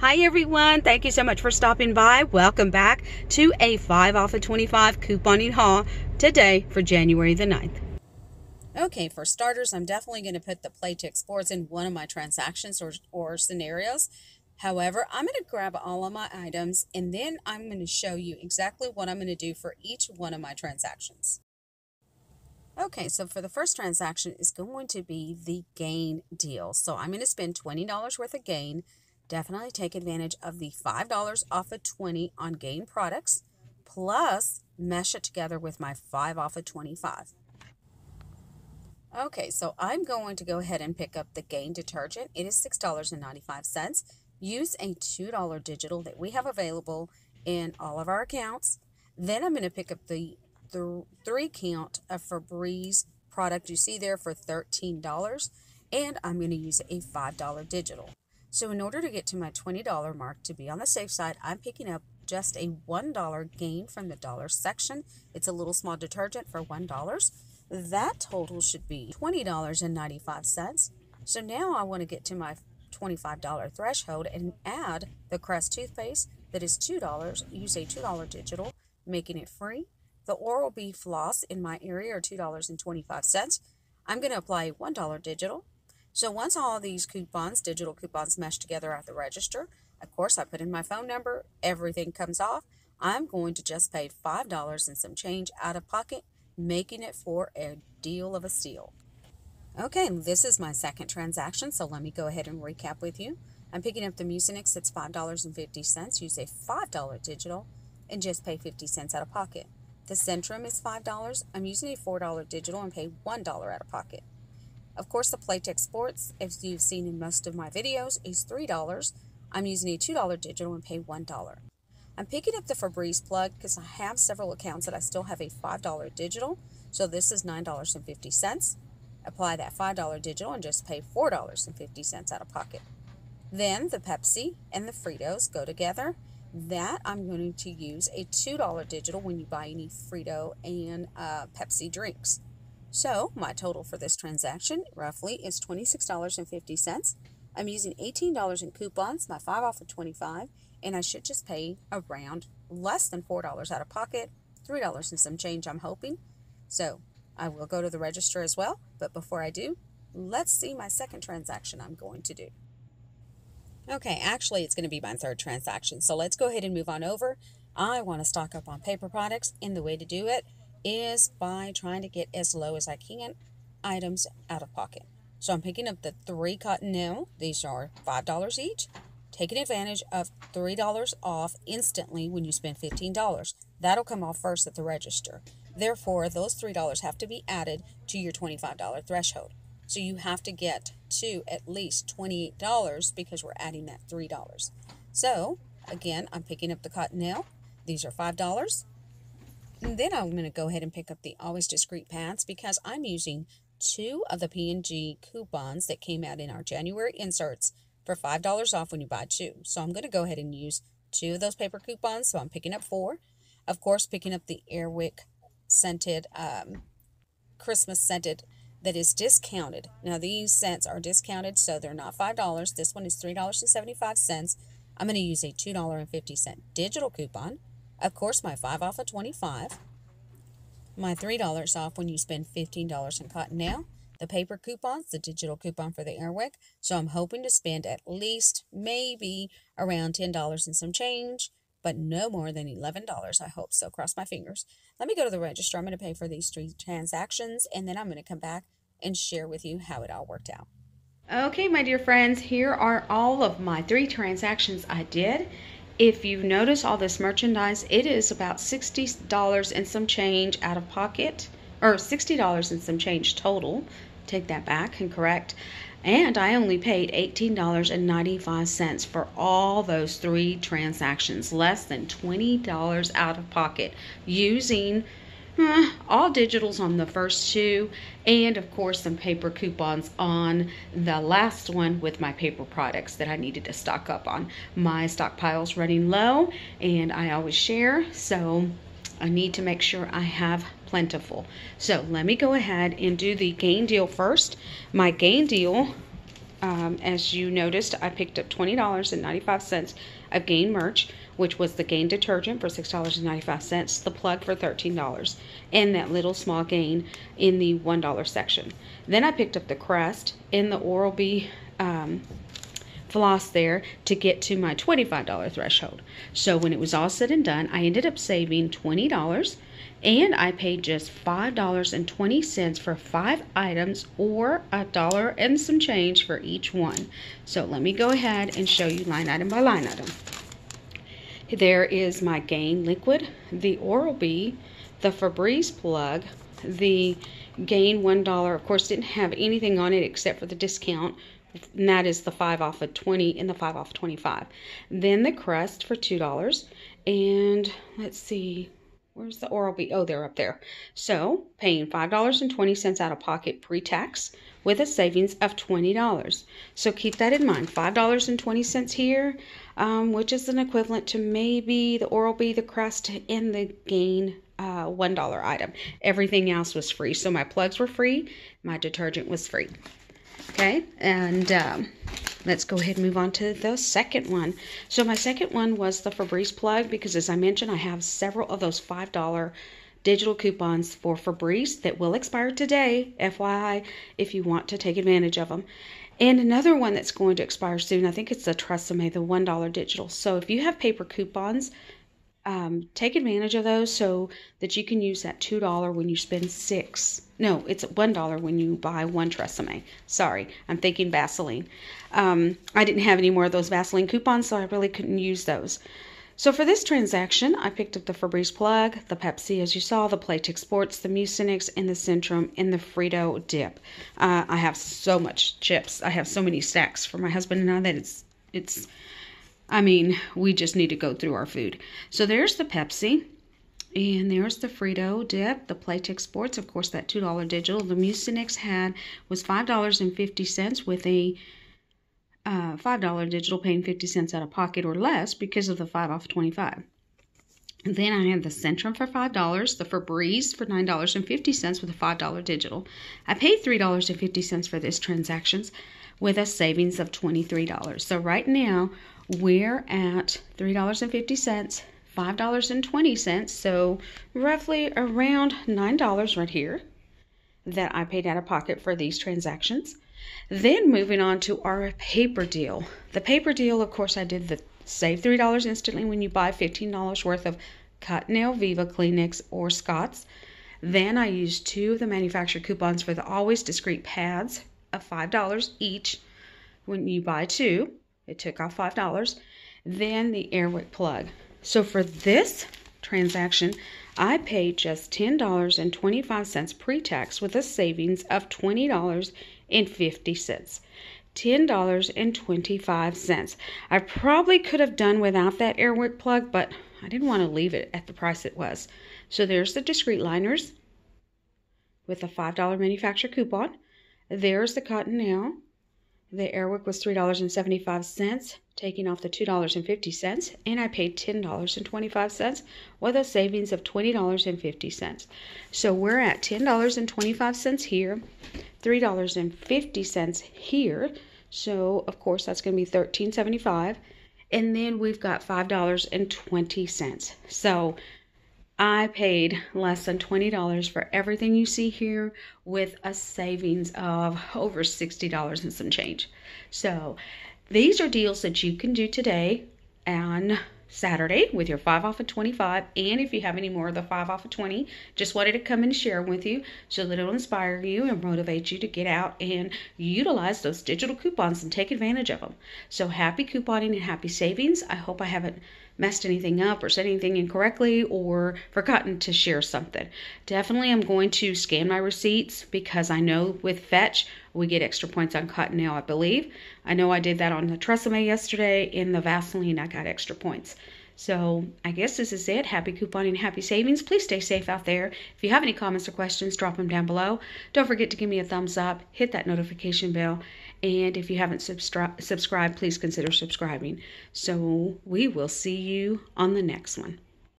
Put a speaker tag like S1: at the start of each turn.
S1: Hi everyone, thank you so much for stopping by. Welcome back to a 5 off of 25 couponing haul today for January the 9th. Okay, for starters, I'm definitely going to put the Playtex Sports in one of my transactions or, or scenarios. However, I'm going to grab all of my items and then I'm going to show you exactly what I'm going to do for each one of my transactions. Okay, so for the first transaction is going to be the gain deal. So I'm going to spend $20 worth of gain. Definitely take advantage of the $5 off of 20 on gain products, plus mesh it together with my 5 off of 25. Okay, so I'm going to go ahead and pick up the Gain detergent. It is $6.95. Use a $2 digital that we have available in all of our accounts. Then I'm going to pick up the th three count of Febreze product you see there for $13. And I'm going to use a $5 digital. So in order to get to my $20 mark to be on the safe side, I'm picking up just a $1 gain from the dollar section. It's a little small detergent for $1. That total should be $20.95. So now I want to get to my $25 threshold and add the Crest toothpaste that is $2. Use a $2 digital, making it free. The Oral-B floss in my area are $2.25. I'm going to apply a $1 digital. So once all these coupons, digital coupons mesh together at the register, of course I put in my phone number, everything comes off. I'm going to just pay $5 and some change out of pocket making it for a deal of a steal. Okay, this is my second transaction, so let me go ahead and recap with you. I'm picking up the Mucinex, it's $5.50. Use a $5 digital and just pay 50 cents out of pocket. The Centrum is $5. I'm using a $4 digital and pay $1 out of pocket. Of course, the Playtex Sports, as you've seen in most of my videos, is $3. I'm using a $2 digital and pay $1. I'm picking up the Febreze plug because I have several accounts that I still have a $5 digital. So this is $9.50. Apply that $5 digital and just pay $4.50 out of pocket. Then the Pepsi and the Fritos go together. That I'm going to use a $2 digital when you buy any Frito and uh, Pepsi drinks. So my total for this transaction roughly is $26.50. I'm using $18 in coupons, my 5 off of 25 and I should just pay around less than $4 out of pocket, $3 and some change, I'm hoping. So I will go to the register as well, but before I do, let's see my second transaction I'm going to do. Okay, actually, it's going to be my third transaction, so let's go ahead and move on over. I want to stock up on paper products, and the way to do it is by trying to get as low as I can items out of pocket. So I'm picking up the three Cottonelle. These are $5 each taking advantage of $3 off instantly when you spend $15. That'll come off first at the register. Therefore, those $3 have to be added to your $25 threshold. So you have to get to at least $28 because we're adding that $3. So, again, I'm picking up the Cottonelle. These are $5. And then I'm going to go ahead and pick up the Always Discreet pads because I'm using two of the P&G coupons that came out in our January inserts for $5 off when you buy two. So I'm going to go ahead and use two of those paper coupons. So I'm picking up four. Of course, picking up the Airwick scented, um, Christmas scented that is discounted. Now, these scents are discounted, so they're not $5. This one is $3.75. I'm going to use a $2.50 digital coupon. Of course, my 5 off of 25 My $3 off when you spend $15 in Cottonelle the paper coupons, the digital coupon for the Airwick. So I'm hoping to spend at least maybe around $10 and some change, but no more than $11, I hope. So cross my fingers. Let me go to the register. I'm going to pay for these three transactions, and then I'm going to come back and share with you how it all worked out. Okay, my dear friends, here are all of my three transactions I did. If you notice all this merchandise, it is about $60 and some change out of pocket, or $60 and some change total take that back and correct. And I only paid $18.95 for all those three transactions, less than $20 out of pocket, using uh, all digitals on the first two, and of course, some paper coupons on the last one with my paper products that I needed to stock up on. My stockpile's running low, and I always share, so I need to make sure I have plentiful. So let me go ahead and do the gain deal first. My gain deal um, as you noticed, I picked up $20.95 of Gain merch, which was the Gain detergent for $6.95, the plug for $13, and that little small Gain in the $1 section. Then I picked up the Crest and the Oral-B um, floss there to get to my $25 threshold. So when it was all said and done, I ended up saving $20 and I paid just $5.20 for five items or a dollar and some change for each one. So let me go ahead and show you line item by line item. There is my Gain liquid, the Oral-B, the Febreze plug, the Gain $1, of course didn't have anything on it except for the discount, and that is the 5 off of 20 and the 5 off of 25. Then the Crest for $2, and let's see, Where's the Oral-B? Oh, they're up there. So, paying $5.20 out of pocket pre tax with a savings of $20. So, keep that in mind $5.20 here, um, which is an equivalent to maybe the Oral-B, the Crest, and the Gain uh, $1 item. Everything else was free. So, my plugs were free, my detergent was free. Okay, and um, let's go ahead and move on to the second one. So my second one was the Febreze plug because as I mentioned, I have several of those $5 digital coupons for Febreze that will expire today, FYI, if you want to take advantage of them. And another one that's going to expire soon, I think it's the Tresemme, the $1 digital. So if you have paper coupons, um, take advantage of those so that you can use that $2 when you spend six. No, it's $1 when you buy one Tresemme. Sorry, I'm thinking Vaseline. Um, I didn't have any more of those Vaseline coupons, so I really couldn't use those. So for this transaction, I picked up the Febreze plug, the Pepsi, as you saw, the Playtex Sports, the Mucinex, and the Centrum, and the Frito dip. Uh, I have so much chips. I have so many stacks for my husband and I that it's it's I mean, we just need to go through our food. So there's the Pepsi. And there's the Frito dip, the Playtex Sports, of course, that $2 digital. The Mucinex had was $5.50 with a uh, $5 digital paying 50 cents out of pocket or less because of the 5 off 25. And then I had the Centrum for $5, the Febreze for $9.50 with a $5 digital. I paid $3.50 for this transactions with a savings of $23. So right now we're at $3.50, $5.20, so roughly around $9 right here that I paid out of pocket for these transactions. Then moving on to our paper deal. The paper deal, of course, I did the save $3 instantly when you buy $15 worth of Cottonelle, Viva, Kleenex, or Scott's. Then I used two of the manufacturer coupons for the Always Discreet pads of $5 each when you buy two. It took off $5. Then the Airwick plug. So for this transaction, I paid just $10.25 pre tax with a savings of $20.50. $10.25. I probably could have done without that Airwick plug, but I didn't want to leave it at the price it was. So there's the discreet liners with a $5 manufacturer coupon. There's the Cottonelle the Airwick was $3.75, taking off the $2.50, and I paid $10.25 with a savings of $20.50. So we're at $10.25 here, $3.50 here. So of course that's going to be $13.75 and then we've got $5.20. So I paid less than $20 for everything you see here with a savings of over $60 and some change. So these are deals that you can do today and Saturday with your 5 off of 25. And if you have any more of the 5 off of 20, just wanted to come and share with you so that it'll inspire you and motivate you to get out and utilize those digital coupons and take advantage of them. So happy couponing and happy savings. I hope I haven't messed anything up or said anything incorrectly or forgotten to share something. Definitely, I'm going to scan my receipts because I know with Fetch we get extra points on Cottonelle, I believe. I know I did that on the Tresemme yesterday. In the Vaseline, I got extra points. So I guess this is it. Happy couponing, happy savings. Please stay safe out there. If you have any comments or questions, drop them down below. Don't forget to give me a thumbs up, hit that notification bell, and if you haven't subscribed, please consider subscribing. So we will see you on the next one.